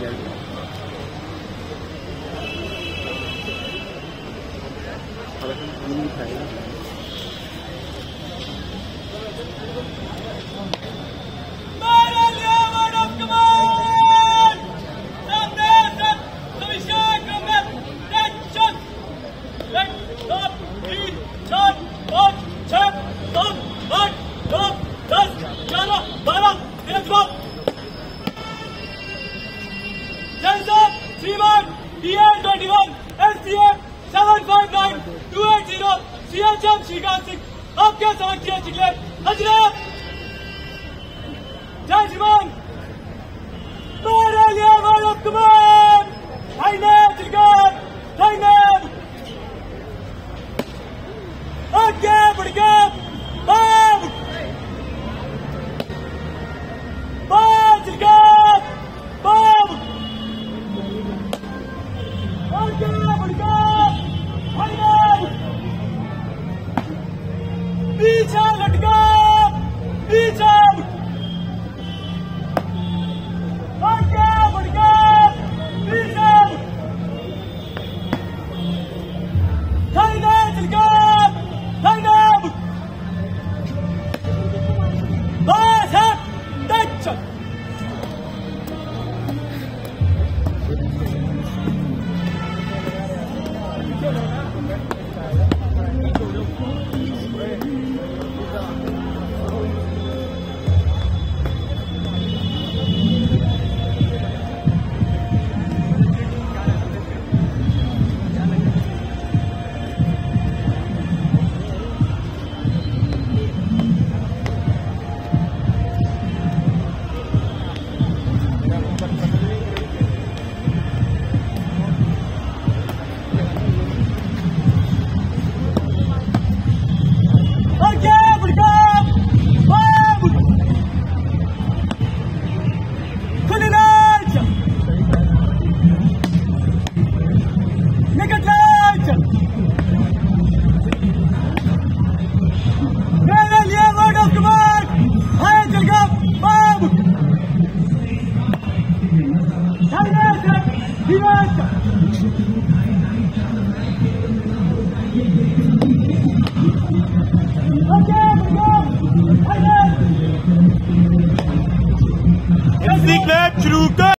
geldi. Bakın bunun hikaye. Stop! Stop! Stop! Stop! आपके साक्षी चिकले हजरत जय श्रीमान मेरे लिए मानव कुमार हाइने चिलकर हाइने आगे बढ़ गए पीछे लटका पीछे। Direita! Direita! Istiklal!